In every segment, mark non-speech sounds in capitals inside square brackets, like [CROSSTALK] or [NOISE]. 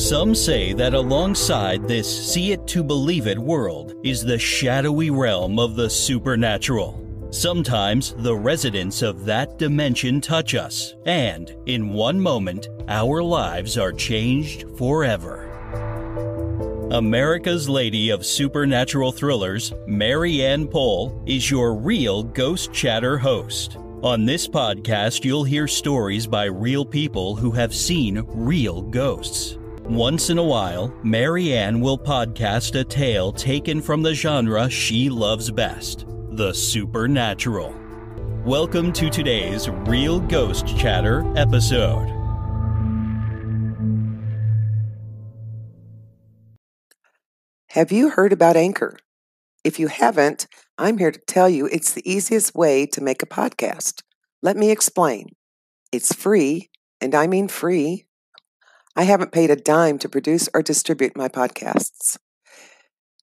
Some say that alongside this see it to believe it world is the shadowy realm of the supernatural. Sometimes the residents of that dimension touch us, and in one moment, our lives are changed forever. America's Lady of Supernatural Thrillers, Mary Ann Poll, is your real Ghost Chatter host. On this podcast, you'll hear stories by real people who have seen real ghosts. Once in a while, Mary Ann will podcast a tale taken from the genre she loves best the supernatural. Welcome to today's Real Ghost Chatter episode. Have you heard about Anchor? If you haven't, I'm here to tell you it's the easiest way to make a podcast. Let me explain. It's free, and I mean free I haven't paid a dime to produce or distribute my podcasts.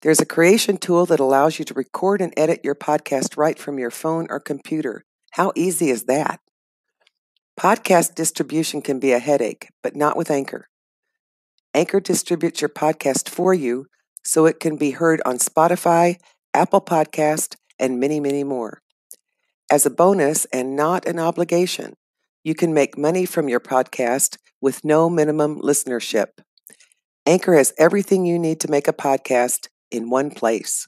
There's a creation tool that allows you to record and edit your podcast right from your phone or computer. How easy is that? Podcast distribution can be a headache, but not with Anchor. Anchor distributes your podcast for you so it can be heard on Spotify, Apple Podcast, and many, many more. As a bonus and not an obligation, you can make money from your podcast with no minimum listenership. Anchor has everything you need to make a podcast in one place.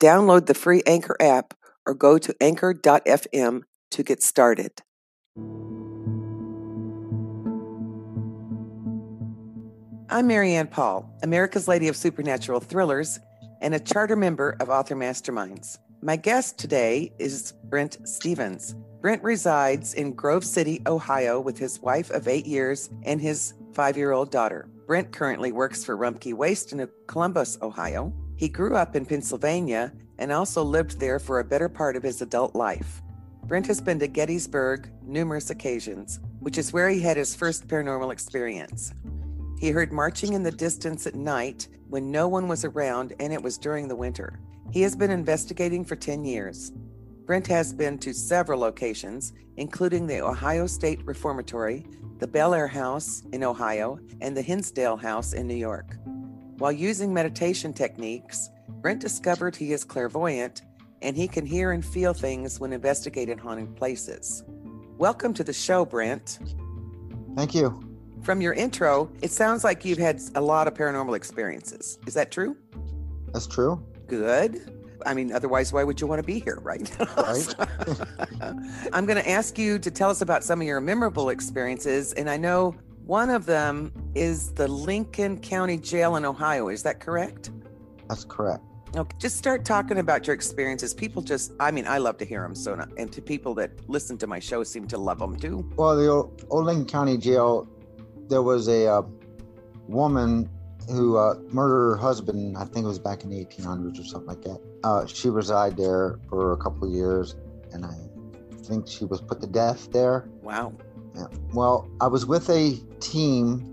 Download the free Anchor app or go to anchor.fm to get started. I'm Mary Ann Poll, America's Lady of Supernatural Thrillers, and a charter member of Author Masterminds. My guest today is Brent Stephens. Brent resides in Grove City, Ohio, with his wife of eight years and his five year old daughter. Brent currently works for Rumpke Waste in Columbus, Ohio. He grew up in Pennsylvania and also lived there for a better part of his adult life. Brent has been to Gettysburg numerous occasions, which is where he had his first paranormal experience. He heard marching in the distance at night when no one was around, and it was during the winter. He has been investigating for 10 years. Brent has been to several locations, including the Ohio State Reformatory, the Bellaire House in Ohio, and the Hinsdale House in New York. While using meditation techniques, Brent discovered he is clairvoyant and he can hear and feel things when investigating haunted places. Welcome to the show, Brent. Thank you. From your intro, it sounds like you've had a lot of paranormal experiences. Is that true? That's true. Good. I mean, otherwise, why would you want to be here, right? [LAUGHS] Right. [LAUGHS] I'm going to ask you to tell us about some of your memorable experiences. And I know one of them is the Lincoln County Jail in Ohio. Is that correct? That's correct. Okay, just start talking about your experiences. People just, I mean, I love to hear them. So, and to people that listen to my show seem to love them too. Well, the old, old Lincoln County Jail, there was a uh, woman who uh, murdered her husband. I think it was back in the 1800s or something like that. Uh, she resided there for a couple of years, and I think she was put to death there. Wow. Yeah. Well, I was with a team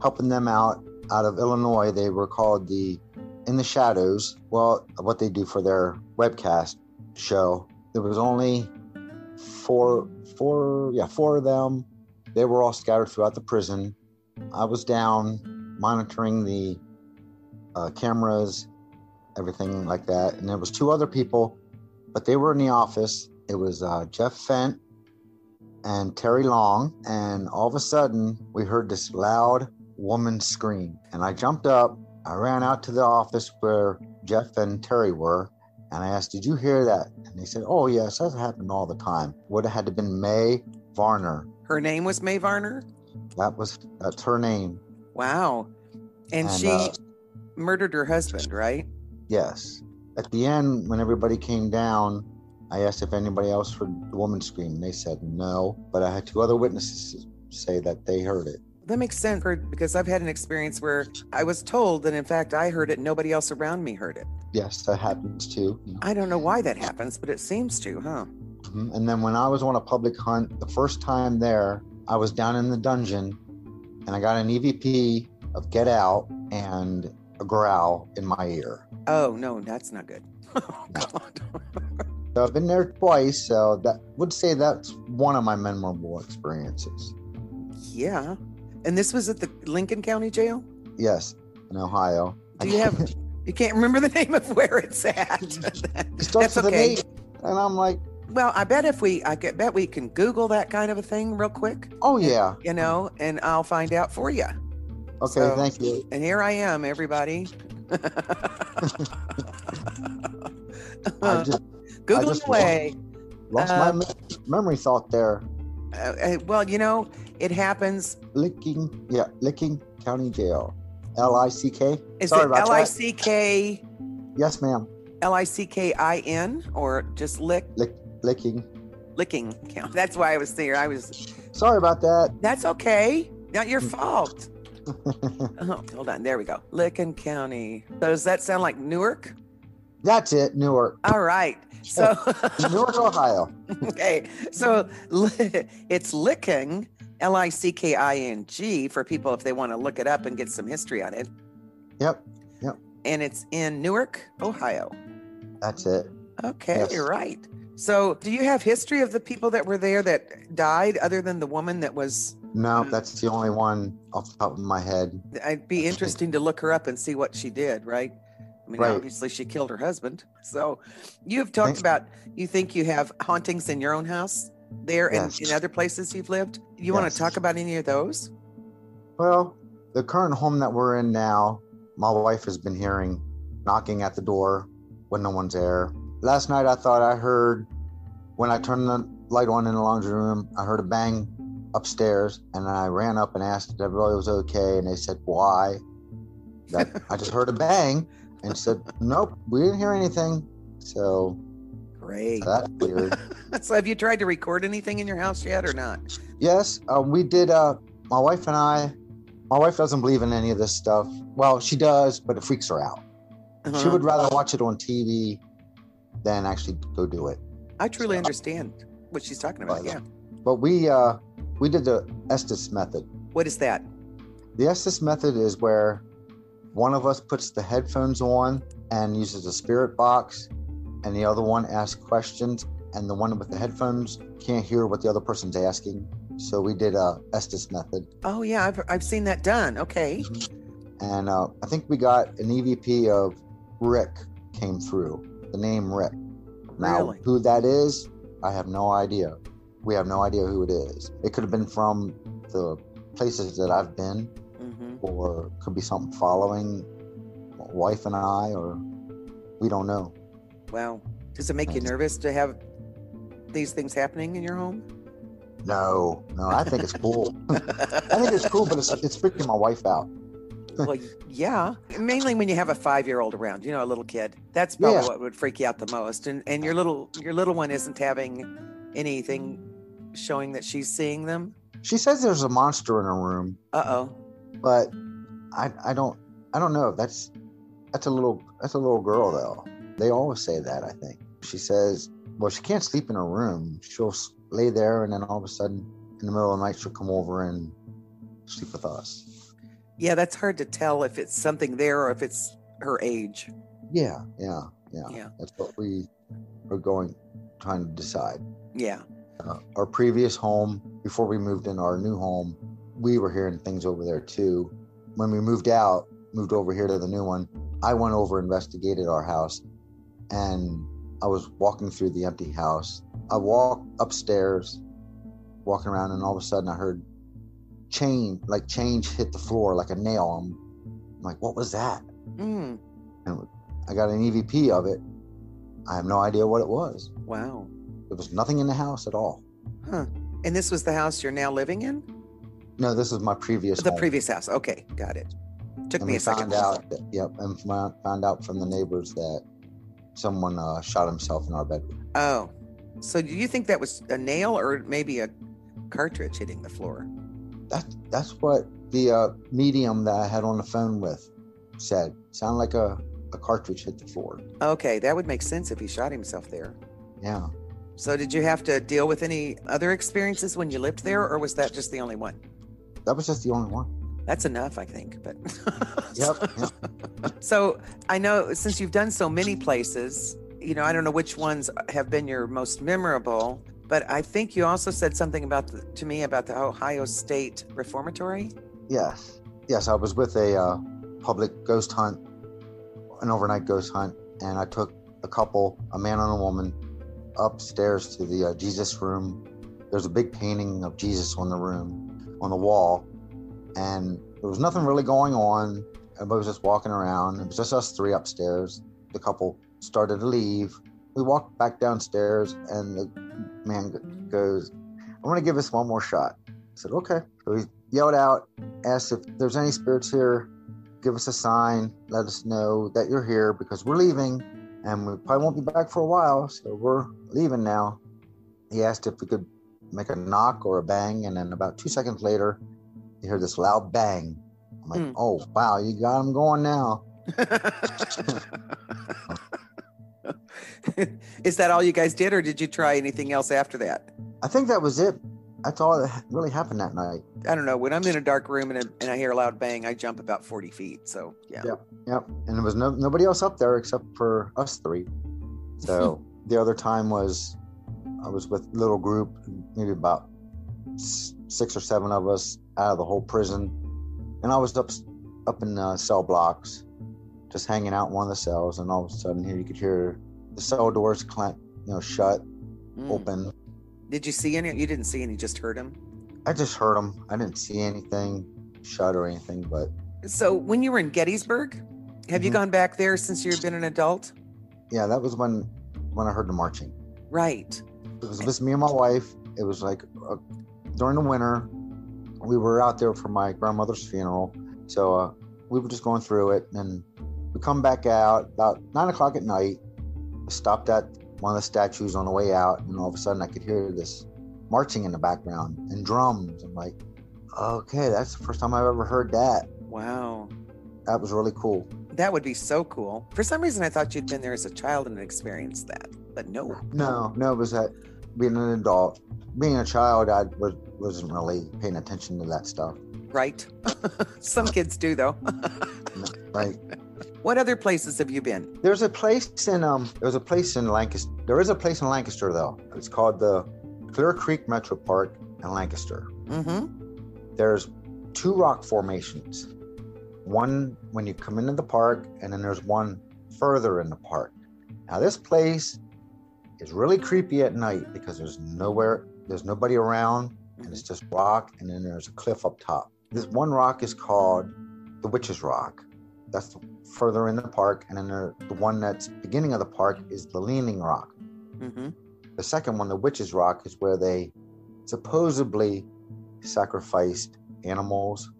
helping them out out of Illinois. They were called the In the Shadows. Well, what they do for their webcast show. There was only four, four, yeah, four of them. They were all scattered throughout the prison. I was down monitoring the uh, cameras, everything like that. And there was two other people, but they were in the office. It was uh, Jeff Fent and Terry Long. And all of a sudden, we heard this loud woman scream. And I jumped up. I ran out to the office where Jeff and Terry were. And I asked, Did you hear that? And they said, Oh, yes, that happened all the time. Would have had to been May Varner. Her name was May Varner? That was, that's her name. Wow. And, and she uh, murdered her husband, right? Yes. At the end, when everybody came down, I asked if anybody else heard the woman scream. They said no, but I had two other witnesses say that they heard it. That makes sense because I've had an experience where I was told that in fact I heard it, nobody else around me heard it. Yes, that happens too. I don't know why that happens, but it seems to, huh? Mm-hmm. And then when I was on a public hunt, the first time there, I was down in the dungeon and I got an EVP of Get Out and a growl in my ear. Oh no, that's not good. [LAUGHS] Oh God. so I've been there twice, so that would say that's one of my memorable experiences. Yeah. And this was at the Lincoln County Jail? Yes, in Ohio. Do you have [LAUGHS] you can't remember the name of where it's at? [LAUGHS] It starts That's with okay. an eight, and I'm like, Well, I bet if we I get- bet we can Google that kind of a thing real quick, oh yeah. you know, and I'll find out for you. Okay, So- thank you. And here I am, everybody. [LAUGHS] [LAUGHS] I just Googling just away. lost um, my memory thought there. Uh, uh, well, you know, it happens. Licking, yeah, Licking County Jail. L I C K. Is Sorry it L that. I C K Yes, ma'am. L I C K I N or just lick Lick, licking. licking count? That's why I was there. I was. Sorry about that. That's okay. Not your mm. fault. [LAUGHS] Oh, hold on. There we go. Licking County. So does that sound like Newark? That's it, Newark. All right. So Newark, Ohio. [LAUGHS] okay. So it's licking L I C K I N G for people if they want to look it up and get some history on it. Yep. Yep, And it's in Newark, Ohio. that's it. Okay, Yes. you're right. So, do you have history of the people that were there that died, other than the woman that was? No, that's the only one off the top of my head. It'd be interesting to look her up and see what she did, right? I mean, Right. obviously she killed her husband. So, you've talked Thanks. about you think you have hauntings in your own house there and in other places you've lived. You want to talk about any of those? Well, the current home that we're in now, my wife has been hearing knocking at the door when no one's there. Last night, I thought I heard when I turned the light on in the laundry room, I heard a bang upstairs, and I ran up and asked if everybody was okay, and they said, "Why?" That [LAUGHS] I just heard a bang, and said, "Nope, we didn't hear anything." So Great. that's weird. [LAUGHS] so, have you tried to record anything in your house yet, or not? Yes, uh, we did. Uh, my wife and I. My wife doesn't believe in any of this stuff. Well, she does, but it freaks her out. She Uh-huh. would rather watch it on TV than actually go do it. I truly understand what she's talking about. Yeah. But we uh, we did the Estes method. What is that? The Estes method is where one of us puts the headphones on and uses a spirit box, and the other one asks questions, and the one with the headphones can't hear what the other person's asking. So we did a Estes method. Oh yeah, I've I've seen that done. Okay. and uh, I think we got an EVP of Rick came through. The name Rick. Now, Really? who that is, I have no idea. We have no idea who it is. It could have been from the places that I've been, hmm or could be something following my wife and I, or we don't know. Wow. Does it make you nervous to have these things happening in your home? No, no, I think it's cool. [LAUGHS] I think it's cool, but it's, it's freaking my wife out. Well, yeah. Mainly when you have a five-year-old around, you know, a little kid. That's probably Yeah. what would freak you out the most. And and your little your little one isn't having anything showing that she's seeing them. She says there's a monster in her room, Uh oh. but I I don't I don't know. That's that's a little that's a little girl though. They always say that. I think she says, well, she can't sleep in her room. She'll lay there, and then all of a sudden, in the middle of the night, she'll come over and sleep with us. Yeah, that's hard to tell if it's something there or if it's her age. Yeah, yeah, yeah. Yeah. That's what we are going trying to decide. Yeah. uh, our previous home before we moved in our new home we were hearing things over there too when we moved out moved over here to the new one i went over and investigated our house and i was walking through the empty house i walked upstairs walking around and all of a sudden i heard chain like change hit the floor like a nail i'm, I'm like what was that Mm, and i got an evp of it i have no idea what it was wow. there was nothing in the house at all Huh. And this was the house you're now living in? no this is my previous house. The home. previous house. Okay, got it. Took and me a second. out that, yep and found found out from the neighbors that someone uh, shot himself in our bedroom Oh, so do you think that was a nail or maybe a cartridge hitting the floor? That that's what the uh, medium that i had on the phone with said sounded like a, a cartridge hit the floor Okay, that would make sense if he shot himself there. yeah So did you have to deal with any other experiences when you lived there, or was that just the only one? that was just the only one That's enough, I think. But [LAUGHS] yep, yep. so I know since you've done so many places, you know, I don't know which ones have been your most memorable, but I think you also said something about the, to me about the Ohio State Reformatory. Yes, yes, I was with a uh, public ghost hunt, an overnight ghost hunt, and I took a couple, a man and a woman, upstairs to the uh, Jesus room. There's a big painting of Jesus on the room, on the wall, and there was nothing really going on. Everybody was just walking around. It was just us three upstairs. The couple started to leave. We walked back downstairs, and the man goes, "I want to give us one more shot." I said, "Okay." So he yelled out, asked if there's any spirits here. Give us a sign. Let us know that you're here because we're leaving, and we probably won't be back for a while. So we're leaving now. He asked if we could make a knock or a bang, and then about two seconds later, you hear this loud bang. I'm like, Hmm. "Oh wow, you got him going now." [LAUGHS] [LAUGHS] [LAUGHS] Is that all you guys did, or did you try anything else after that? I think that was it. That's all that really happened that night. I don't know. When I'm in a dark room and, and I hear a loud bang, I jump about 40 feet. So, yeah. Yep. Yep. And there was no nobody else up there except for us three. [LAUGHS] So the other time was I was with a little group, maybe about six or seven of us out of the whole prison, and I was up up in uh, cell blocks, just hanging out in one of the cells, and all of a sudden here you could hear the cell doors clank, you know, shut, Mm. open. Did you see any? You didn't see any, just heard him. I just heard them. I didn't see anything shut or anything, but So, when you were in Gettysburg, have you Mhm. gone back there since you've been an adult? yeah, that was when when I heard the marching. Right. It was just me and my wife. It was like uh, during the winter. We were out there for my grandmother's funeral, so uh, we were just going through it, and we come back out about nine o'clock at night. Stopped at one of the statues on the way out, and all of a sudden I could hear this marching in the background and drums. I'm like, okay, that's the first time I've ever heard that. Wow. That was really cool. That would be so cool. For some reason, I thought you'd been there as a child and experienced that, but no. No, no, it was that being an adult, being a child, I was, wasn't really paying attention to that stuff. Right. [LAUGHS] some kids do, though. [LAUGHS] Right. What other places have you been? There's a place in um there's a place in Lancaster. There is a place in Lancaster though. It's called the Clear Creek Metro Park in Lancaster. Mm-hmm. There's two rock formations. One when you come into the park, and then there's one further in the park. Now this place is really creepy at night because there's nowhere, there's nobody around, and it's just rock, and then there's a cliff up top. This one rock is called the Witch's Rock. That's further in the park, and then there, the one that's beginning of the park is the Leaning Rock. Mm-hmm. The second one, the Witch's Rock, is where they supposedly sacrificed animals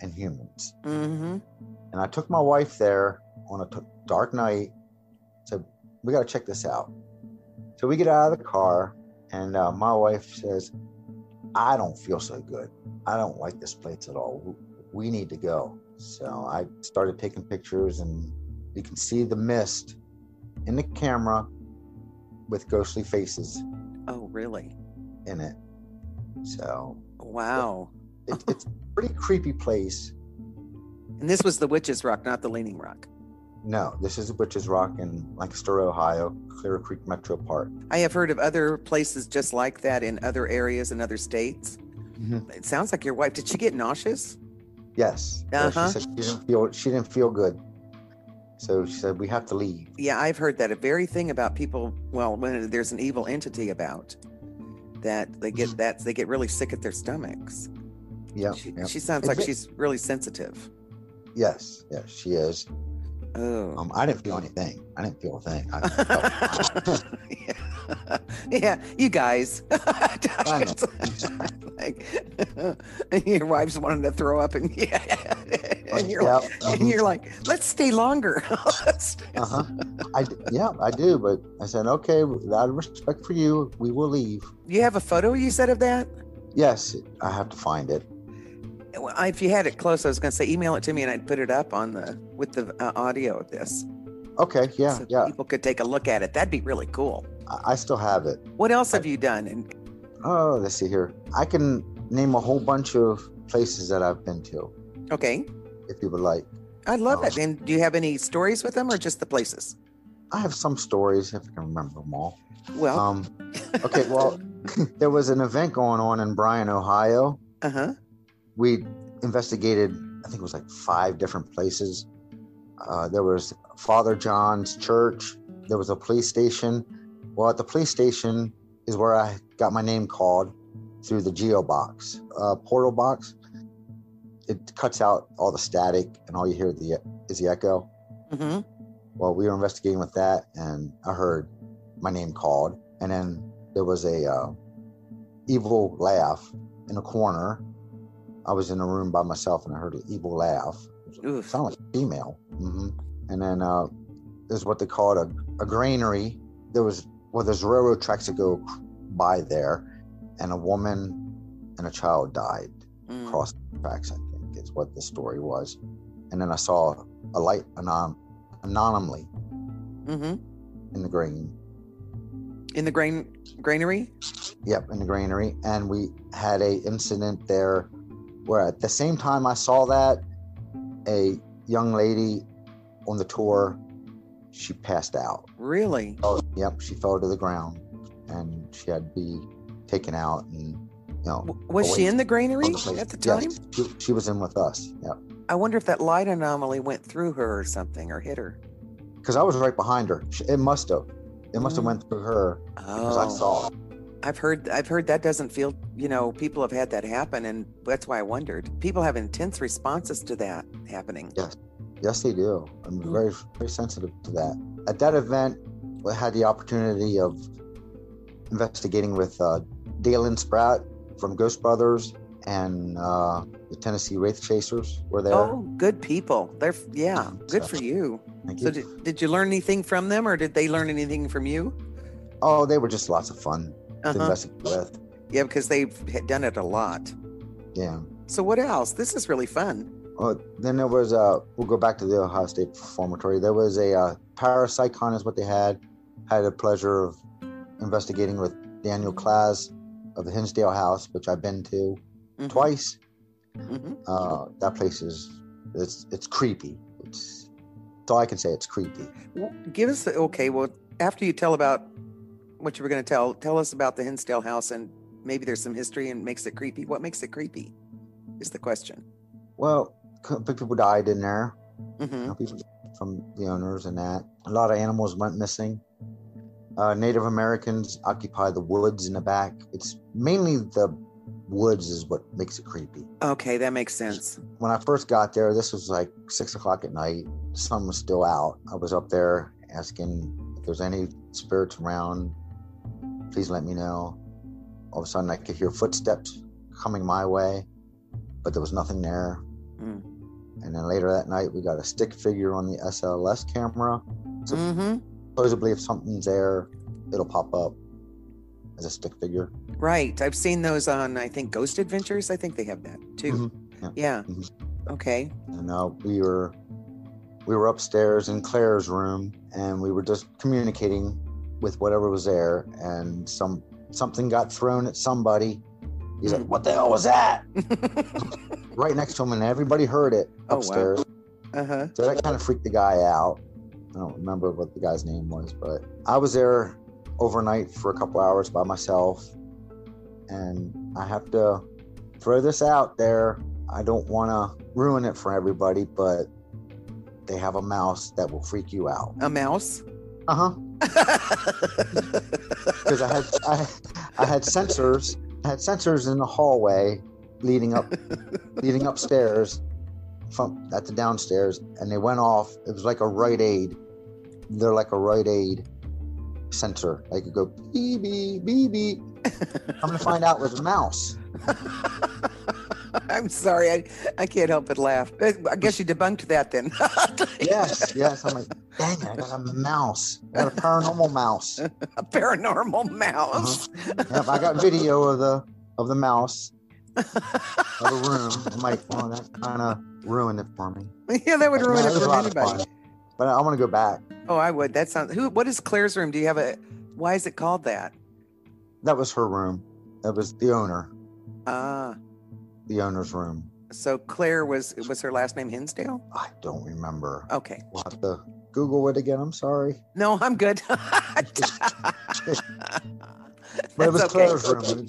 and humans. Mm-hmm. And I took my wife there on a t- dark night. Said, "We got to check this out." So we get out of the car, and uh, my wife says, "I don't feel so good. I don't like this place at all. We need to go." So I started taking pictures, and you can see the mist in the camera with ghostly faces Oh, really? in it. So Wow. it, it's a pretty creepy place. And this was the Witch's Rock, not the Leaning Rock. No, this is Witches Rock in Lancaster, Ohio, Clear Creek Metro Park. I have heard of other places just like that in other areas in other states. Mhm. It sounds like your wife. Did she get nauseous? Yes. Uh-huh. She said she didn't feel she didn't feel good. So she said we have to leave. Yeah, I've heard that a very thing about people. Well, when there's an evil entity about, that they get that they get really sick at their stomachs. Yeah. She, yeah. she sounds like she's really sensitive. Yes. Yes, she is. Oh. Um, I didn't feel anything. I didn't feel a thing. I [LAUGHS] yeah. [LAUGHS] yeah, you guys. [LAUGHS] [LAUGHS] Like, and your wife's wanting to throw up, and yeah, and you're yeah. like, and you're like, let's stay longer. Uh-huh. I yeah, I do, but I said okay. Out of respect for you, we will leave. You have a photo you said of that? Yes, I have to find it. If you had it close, I was going to say email it to me, and I'd put it up on the with the uh, audio of this, Okay. Yeah. so yeah. people could take a look at it. That'd be really cool. I, still have it. What else have you done? And Oh, let's see here. I can name a whole bunch of places that I've been to, okay, if you would like. I love it. And do you have any stories with them, or just the places? I have some stories if I can remember them all. Well, Um, [LAUGHS] okay, well, [LAUGHS] there was an event going on in Bryan, Ohio. uh huh. We investigated. I think it was like five different places. Uh, there was Father John's church. There was a police station. Well, at the police station is where I got my name called through the geo box, uh, portal box. It cuts out all the static, and all you hear the is the echo. hmm Well, we were investigating with that, and I heard my name called, and then there was a uh, evil laugh in a corner. I was in a room by myself, and I heard an evil laugh. It sounded like female. hmm And then uh, there's what they called a, a granary. There was well, there's railroad tracks that go by there, and a woman and a child died Mm. across the tracks. I think is what the story was. And then I saw a light anon- anonymously hmm in the grain. In the grain granary. Yep, in the granary. And we had a incident there where at the same time I saw that, a young lady on the tour, she passed out. Really? Oh, yep, she fell to the ground and she had to be taken out and you know Was Oh, she in the granary the at the Yes, time? she, she was in with us. Yep. I wonder if that light anomaly went through her or something or hit her. Because I was right behind her. It must have. It must have Mm. went through her because I Oh, saw it. I've heard. I've heard that doesn't feel. You know, people have had that happen, and that's why I wondered. People have intense responses to that happening. Yes. Yes, they do. I'm Mm. very, very sensitive to that. At that event, I had the opportunity of investigating with uh, Dalen Spratt from Ghost Brothers and uh, the Tennessee Wraith Chasers were there. Oh, good people. They're yeah, good So- for you. Thank So you. did, did you learn anything from them, or did they learn anything from you? oh, they were just lots of fun to Uh-huh. investigate with. Yeah, because they've had done it a lot. Yeah. So what else? This is really fun. Oh, then there was uh we'll go back to the Ohio State Reformatory. There was a uh, ParaPsyCon is what they had. Had the pleasure of investigating with Daniel Klaes of the Hinsdale House, which I've been to Mhm, twice. mhm. Uh, that place is it's it's creepy. It's that's all I can say. It's creepy. Well, give us the okay. Well, after you tell about what you were going to tell, tell us about the Hinsdale house and maybe there's some history and makes it creepy. What makes it creepy? Is the question. Well, people died in there. hmm you know, people from the owners and that. A lot of animals went missing. Uh, Native Americans occupy the woods in the back. It's mainly the woods is what makes it creepy. Okay, that makes sense. When I first got there, this was like six o'clock at night. The sun was still out. I was up there asking if there's any spirits around. Please let me know. All of a sudden, I could hear footsteps coming my way, but there was nothing there. Mm. And then later that night, we got a stick figure on the SLS camera. So hmm supposedly, if something's there, it'll pop up as a stick figure. Right. I've seen those on, I think, Ghost Adventures. I think they have that too. Mhm. Yeah. Yeah. Mhm. Okay. And uh, we were we were upstairs in Claire's room, and we were just communicating with whatever was there. And some something got thrown at somebody. He's like. "What the hell was that?" [LAUGHS] right next to him, and everybody heard it Oh, wow. upstairs. uh huh. So that kind of freaked the guy out. I don't remember what the guy's name was, but I was there overnight for a couple hours by myself. And I have to throw this out there. I don't want to ruin it for everybody, but they have a mouse that will freak you out. A mouse. [LAUGHS] [LAUGHS] Uh huh. Because I had I, I had sensors. Had sensors in the hallway leading up [LAUGHS] leading upstairs from at the downstairs and they went off. It was like a Rite Aid. They're like a Rite Aid sensor. They could go beep beep beep beep. [LAUGHS] I'm gonna find out it was a mouse [LAUGHS] [LAUGHS] I'm sorry. I, I can't help but laugh. I I guess you debunked that then. [LAUGHS] yes yes i'm like dang it i got a mouse i got a paranormal mouse [LAUGHS] a paranormal mouse. yep, i got video of the of the mouse of the room i'm like oh that kind of ruined it for me yeah, that would ruin No, it for anybody. but i want to go back Oh, I would. That sounds. Who? What is Claire's room? Do you have a? Why is it called that? that was her room that was the owner Ah, the owner's room so Claire was was her last name Hinsdale? i don't remember Okay. We'll have to Google it again. I'm sorry. No, I'm good. [LAUGHS] But it was okay. Claire's room.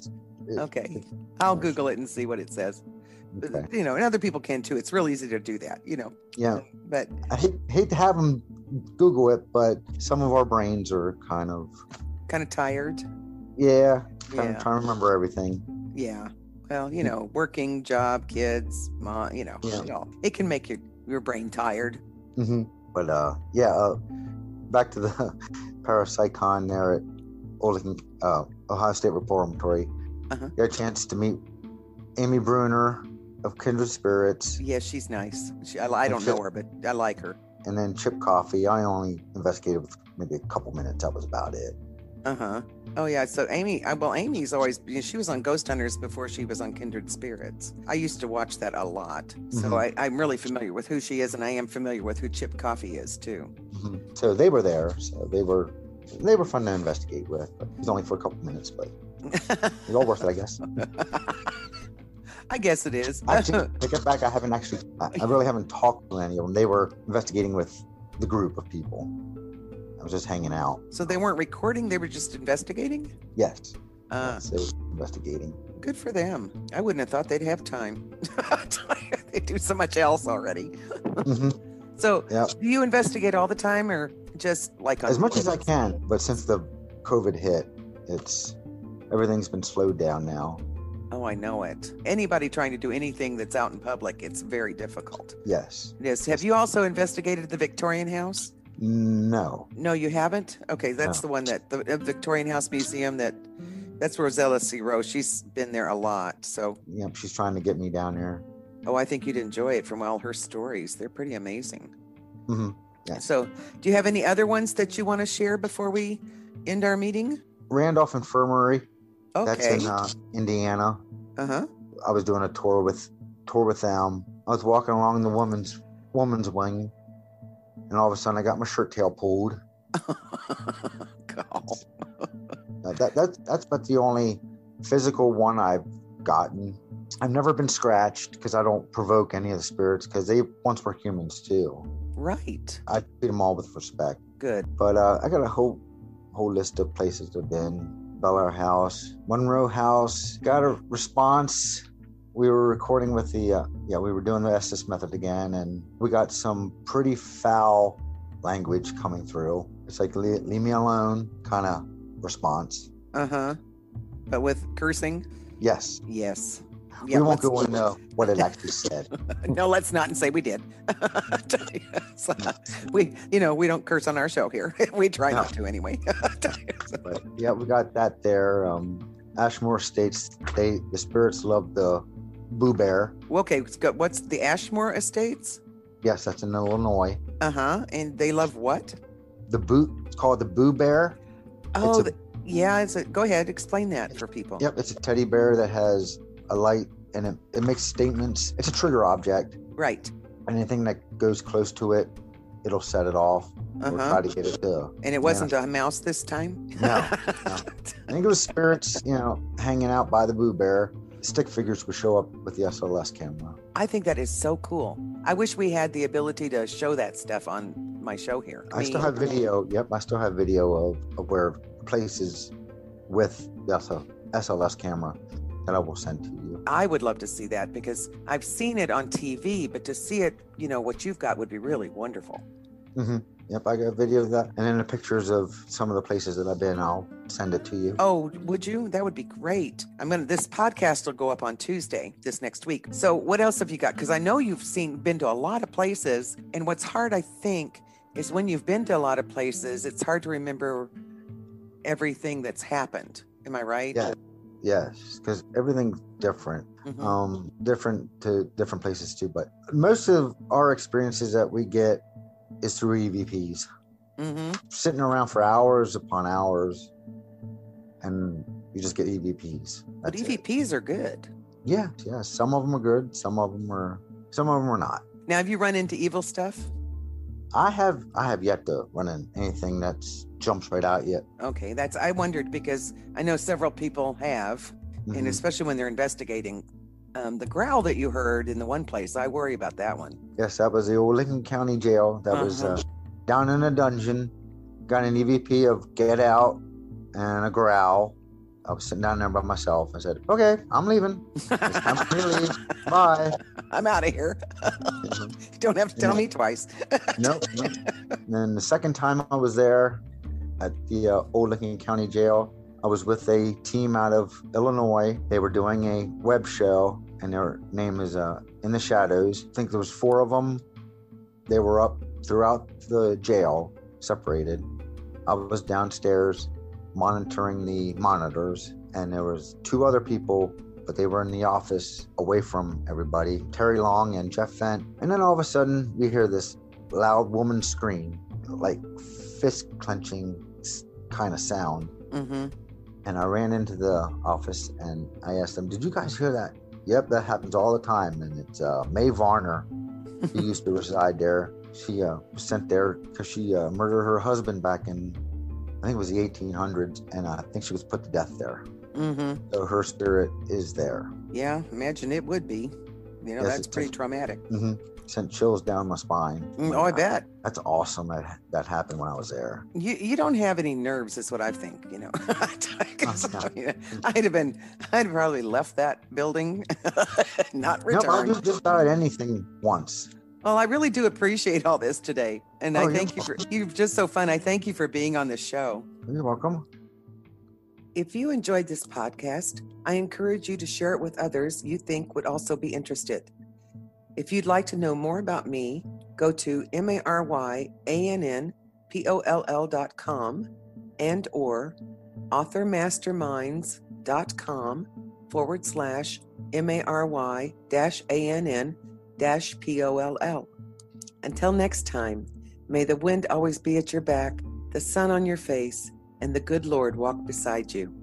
Okay. I'll Google it and see what it says. Okay. You know, and other people can too. It's real easy to do that, you know. Yeah. But I hate, hate to have them Google it, but some of our brains are kind of, kind of tired. yeah, kind Yeah. of trying to remember everything. Yeah. Well, you know, working, job, kids, mom, you know, Yeah. you know, it can make your, your brain tired. hmm But uh, yeah, uh, back to the [LAUGHS] ParaPsyCon there at Old uh, Ohio State Reformatory. Uh-huh. Got a chance to meet Amy Bruni of Kindred Spirits, Yeah, she's nice. She, I, I don't know her, but I like her. and then Chip Coffey. I only investigated with maybe a couple minutes. That was about it. Uh huh. Oh yeah. So Amy, well, Amy's always you know, she was on Ghost Hunters before she was on Kindred Spirits. I used to watch that a lot, so Mhm. I, I'm really familiar with who she is, and I am familiar with who Chip Coffey is too. Mhm. So they were there. So they were they were fun to investigate with. But it was only for a couple minutes, but it was all worth it, I guess. [LAUGHS] I guess it is. Actually, take it back. I haven't actually. I I really haven't talked to any of them. They were investigating with the group of people. I was just hanging out. so they weren't recording; they were just investigating. Yes. Uh, yes, they were investigating. good for them. I wouldn't have thought they'd have time. [LAUGHS] they do so much else already. mm-hmm. [LAUGHS] So, Yeah. do you investigate all the time, or just like on As much as I can, but since the COVID hit, it's everything's been slowed down now. Oh, I know it. Anybody trying to do anything that's out in public, it's very difficult. Yes. Yes. Have you also investigated the Victorian House? No. No, you haven't. Okay, that's No. the one that the uh, Victorian House Museum. That that's Rosella C. Rose. She's been there a lot. So, Yep. She's trying to get me down there. oh, I think you'd enjoy it from all her stories. They're pretty amazing. hmm Yeah. So, do you have any other ones that you want to share before we end our meeting? Randolph Infirmary. Okay. That's in uh, Indiana. Uh huh. I was doing a tour with tour with them. I was walking along the woman's woman's wing, and all of a sudden I got my shirt tail pulled. God. Uh, that that that's but the only physical one I've gotten. I've never been scratched because I don't provoke any of the spirits because they once were humans too. Right. I treat them all with respect. Good. But uh, I got a whole whole list of places to been. Bellaire House, Monroe House. Got a response. We were recording with the uh, yeah, we were doing the Estes method again, and we got some pretty foul language coming through. It's like leave, leave me alone kind of response. Uh huh. But with cursing, Yes, yes. we won't go into what it actually said. [LAUGHS] no, let's not and say we did. [LAUGHS] So, we, you know, we don't curse on our show here. [LAUGHS] we try not to anyway. But yeah, we got that there. Um, Ashmore Estates they the spirits love the Boo Bear. Okay, what's the Ashmore Estates? Yes, that's in Illinois. Uh huh. And they love what? The Boo it's called the Boo Bear. Oh, a- the- yeah. It's a, go ahead, explain that for people. Yep, it's a teddy bear that has a light and it, it makes statements. It's a trigger object. Right. Anything that goes close to it, it'll set it off Uh or huh. try to get it to. And it wasn't a mouse this time. No, no. [LAUGHS] I think it was spirits, you know, hanging out by the Boo Bear. Stick figures would show up with the SLS camera. I think that is so cool. I wish we had the ability to show that stuff on my show here. I still mean, have video. Yep, I still have video of, of where places with the SLS camera that I will send to you. I would love to see that because I've seen it on TV, but to see it, you know, what you've got would be really wonderful. hmm Yep, I got a video of that, and then the pictures of some of the places that I've been. I'll send it to you. Oh, would you? That would be great. I'm gonna. This podcast will go up on Tuesday, this next week. So, what else have you got? Because I know you've seen, been to a lot of places, and what's hard, I think, is when you've been to a lot of places, it's hard to remember everything that's happened. Am I right? Yeah. Yes, because everything's different. Mhm. Um, different to different places too. But most of our experiences that we get is through EVPs. hmm Sitting around for hours upon hours, and you just get EVPs. But That's it. EVPs are good. Yeah, yeah. Some of them are good. Some of them are. Some of them are not. Now, have you run into evil stuff? I have. I have yet to run in anything that's jumps right out yet. Okay, that's I wondered because I know several people have, and Mhm. especially when they're investigating. Um, the growl that you heard in the one place, I worry about that one. Yes, that was the old Lincoln County Jail. That was Uh-huh. uh, down in a dungeon. Got an EVP of get out and a growl. I was sitting down there by myself. I said, "Okay, I'm leaving. It's time for me to leave. [LAUGHS] Bye." I'm out of here. [LAUGHS] Don't have to tell me twice. nope. nope. And then the second time I was there at the uh, Old Lincoln County Jail, I was with a team out of Illinois. They were doing a web show, and their name is uh, In the Shadows. I think there was four of them. They were up throughout the jail, separated. I was downstairs monitoring the monitors, and there was two other people, but they were in the office away from everybody. Terry Long and Jeff Fent. And then all of a sudden, we hear this loud woman scream, like fist clenching kind of sound. Mm-hmm. And I ran into the office and I asked them, "Did you guys hear that?" Yep, that happens all the time. And it's uh, May Varner. [LAUGHS] who used to reside there. She uh, was sent there because she uh, murdered her husband back in, I think it was the 1800s, and I think she was put to death there. Mm-hmm. So her spirit is there. Yeah, imagine it would be. You know, Yes, that's pretty traumatic. hmm Sent chills down my spine. Mm, Oh, I bet. That's awesome that that happened when I was there. You you don't have any nerves, is what I think. You know, [LAUGHS] Oh, no. you know, I'd have been, I'd probably left that building, [LAUGHS] not Nope, I'll just about anything once. Well, I really do appreciate all this today, and Oh, I thank you for you're just so fun. I thank you for being on this show. You're welcome. If you enjoyed this podcast, I encourage you to share it with others you think would also be interested. If you'd like to know more about me, go to m-a-r-y-a-n-n-p-o-l-l dot and or authormasterminds.com forward slash m-a-r-y dash a-n-n dash p-o-l-l. Until next time, may the wind always be at your back, the sun on your face, and the good Lord walk beside you.